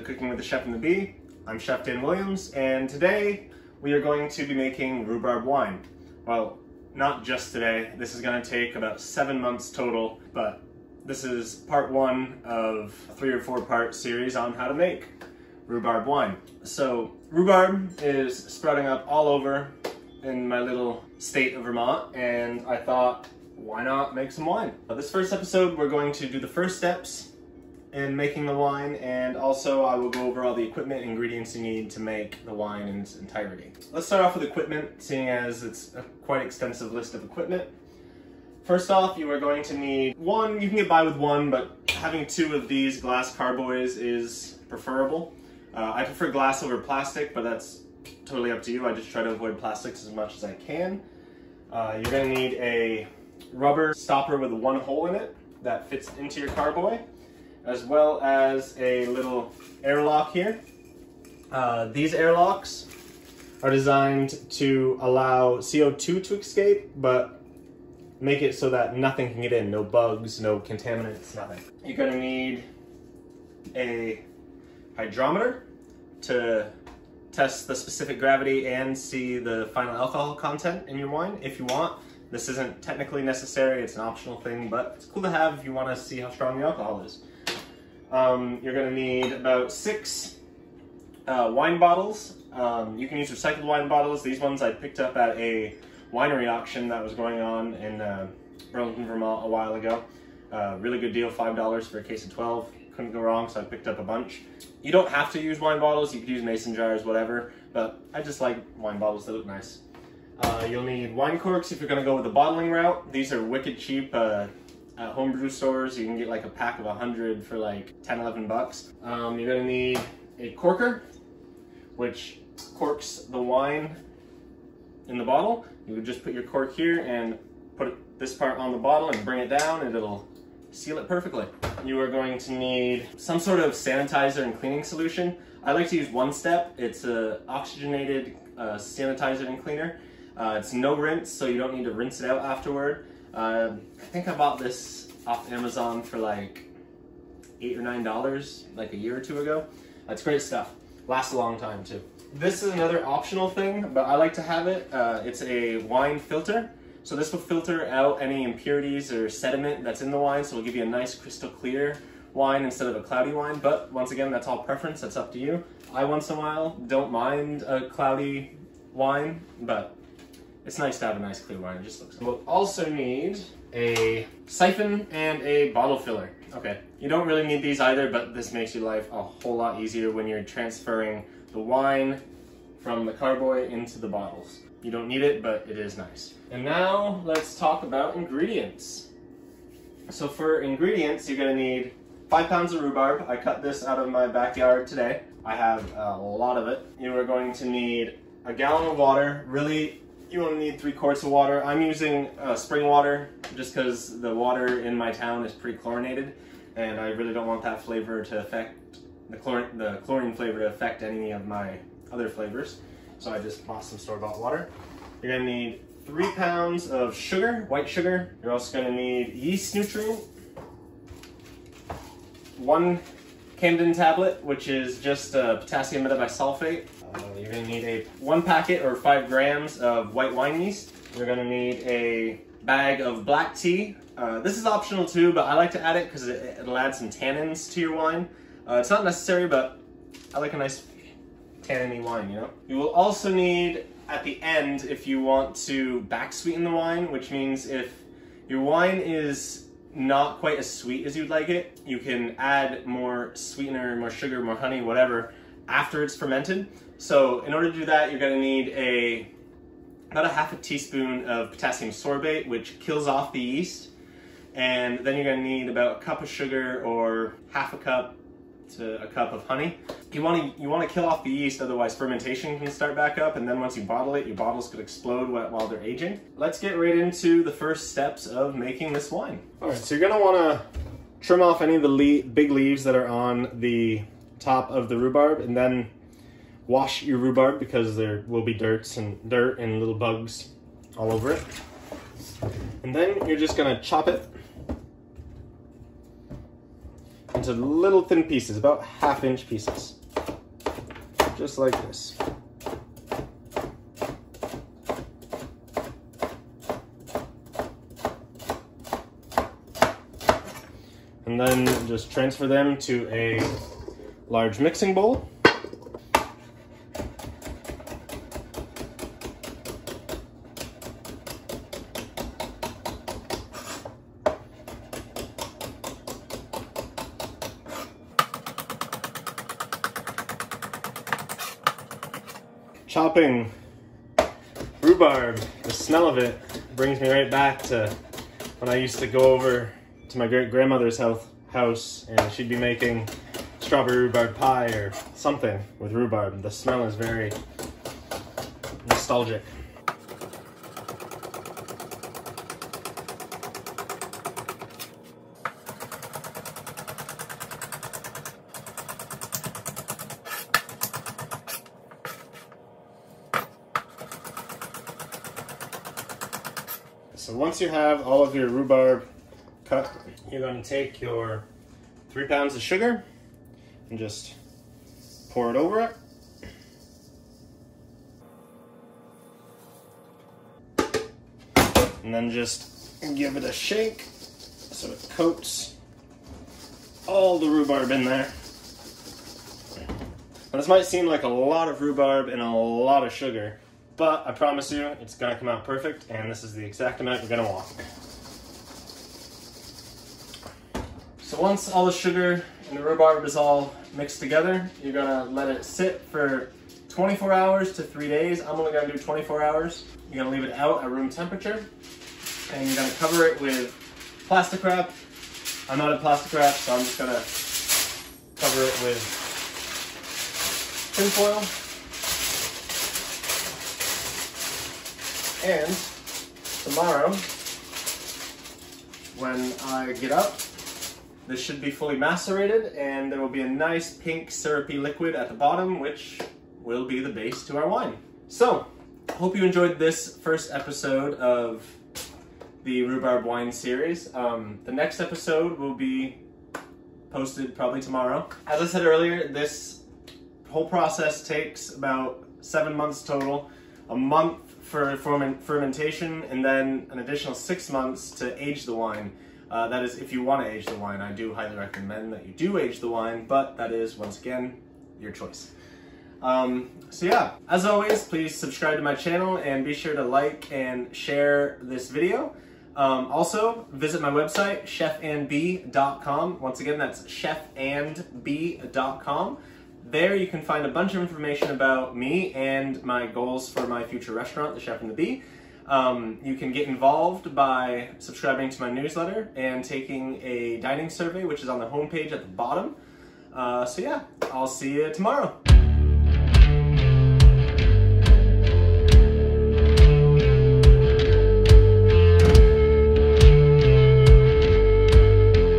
Cooking with the Chef and the Bee. I'm Chef Dan Williams, and today we are going to be making rhubarb wine. Well, not just today. This is going to take about seven months total, but this is part one of a three or four part series on how to make rhubarb wine. So rhubarb is sprouting up all over in my little state of Vermont, and I thought, why not make some wine? This first episode, we're going to do the first steps in making the wine and also I will go over all the equipment and ingredients you need to make the wine in its entirety. Let's start off with equipment, seeing as it's a quite extensive list of equipment. First off, you are going to need one, you can get by with one, but having two of these glass carboys is preferable. Uh, I prefer glass over plastic, but that's totally up to you. I just try to avoid plastics as much as I can. Uh, you're going to need a rubber stopper with one hole in it that fits into your carboy as well as a little airlock here. Uh, these airlocks are designed to allow CO2 to escape, but make it so that nothing can get in, no bugs, no contaminants, nothing. You're gonna need a hydrometer to test the specific gravity and see the final alcohol content in your wine if you want. This isn't technically necessary, it's an optional thing, but it's cool to have if you wanna see how strong the alcohol is. Um, you're going to need about six uh, wine bottles. Um, you can use recycled wine bottles. These ones I picked up at a winery auction that was going on in uh, Burlington, Vermont a while ago. Uh, really good deal, $5 for a case of 12. Couldn't go wrong, so I picked up a bunch. You don't have to use wine bottles. You could use mason jars, whatever. But I just like wine bottles. They look nice. Uh, you'll need wine corks if you're going to go with the bottling route. These are wicked cheap. Uh, at homebrew stores, you can get like a pack of 100 for like 10, 11 bucks. Um, you're gonna need a corker, which corks the wine in the bottle. You would just put your cork here and put this part on the bottle and bring it down and it'll seal it perfectly. You are going to need some sort of sanitizer and cleaning solution. I like to use One Step. It's a oxygenated uh, sanitizer and cleaner. Uh, it's no rinse, so you don't need to rinse it out afterward. Uh, I think I bought this off Amazon for like eight or nine dollars like a year or two ago. That's great stuff. Lasts a long time too. This is another optional thing, but I like to have it. Uh, it's a wine filter. So this will filter out any impurities or sediment that's in the wine, so it'll give you a nice crystal clear wine instead of a cloudy wine. But once again, that's all preference, that's up to you. I once in a while don't mind a cloudy wine, but it's nice to have a nice clear wine, it just looks We'll also need a siphon and a bottle filler. Okay, you don't really need these either, but this makes your life a whole lot easier when you're transferring the wine from the carboy into the bottles. You don't need it, but it is nice. And now let's talk about ingredients. So for ingredients, you're gonna need five pounds of rhubarb. I cut this out of my backyard today. I have a lot of it. You are going to need a gallon of water, really you only need three quarts of water. I'm using uh, spring water just because the water in my town is pre-chlorinated and I really don't want that flavor to affect, the, chlor the chlorine flavor to affect any of my other flavors. So I just bought some store-bought water. You're gonna need three pounds of sugar, white sugar. You're also gonna need yeast nutrient, one Campden tablet, which is just uh, potassium metabisulfate. Uh, you're gonna need a one packet or five grams of white wine yeast. You're gonna need a bag of black tea. Uh, this is optional too, but I like to add it because it, it'll add some tannins to your wine. Uh, it's not necessary, but I like a nice tanniny wine, you know? You will also need, at the end, if you want to back sweeten the wine, which means if your wine is not quite as sweet as you'd like it, you can add more sweetener, more sugar, more honey, whatever, after it's fermented. So in order to do that, you're gonna need a about a half a teaspoon of potassium sorbate, which kills off the yeast. And then you're gonna need about a cup of sugar or half a cup to a cup of honey. You want to you want to kill off the yeast, otherwise fermentation can start back up, and then once you bottle it, your bottles could explode while they're aging. Let's get right into the first steps of making this wine. All right, so you're gonna want to trim off any of the le big leaves that are on the top of the rhubarb, and then wash your rhubarb because there will be dirt and dirt and little bugs all over it. And then you're just gonna chop it into little thin pieces, about half inch pieces. Just like this. And then just transfer them to a large mixing bowl. Chopping rhubarb, the smell of it brings me right back to when I used to go over to my great grandmother's house and she'd be making strawberry rhubarb pie or something with rhubarb. The smell is very nostalgic. So once you have all of your rhubarb cut, you're going to take your three pounds of sugar and just pour it over it. And then just give it a shake so it coats all the rhubarb in there. Now this might seem like a lot of rhubarb and a lot of sugar, but I promise you, it's gonna come out perfect, and this is the exact amount you're gonna want. So once all the sugar and the rhubarb is all mixed together, you're gonna let it sit for 24 hours to three days. I'm only gonna do 24 hours. You're gonna leave it out at room temperature, and you're gonna cover it with plastic wrap. I'm out of plastic wrap, so I'm just gonna cover it with tin And tomorrow, when I get up, this should be fully macerated and there will be a nice pink syrupy liquid at the bottom, which will be the base to our wine. So, hope you enjoyed this first episode of the rhubarb wine series. Um, the next episode will be posted probably tomorrow. As I said earlier, this whole process takes about seven months total, a month for fermentation and then an additional six months to age the wine. Uh, that is if you want to age the wine. I do highly recommend that you do age the wine, but that is, once again, your choice. Um, so yeah, as always, please subscribe to my channel and be sure to like and share this video. Um, also, visit my website, chefandbee.com. Once again, that's chefandbee.com. There you can find a bunch of information about me and my goals for my future restaurant, The Chef and the Bee. Um, you can get involved by subscribing to my newsletter and taking a dining survey, which is on the homepage at the bottom. Uh, so yeah, I'll see you tomorrow.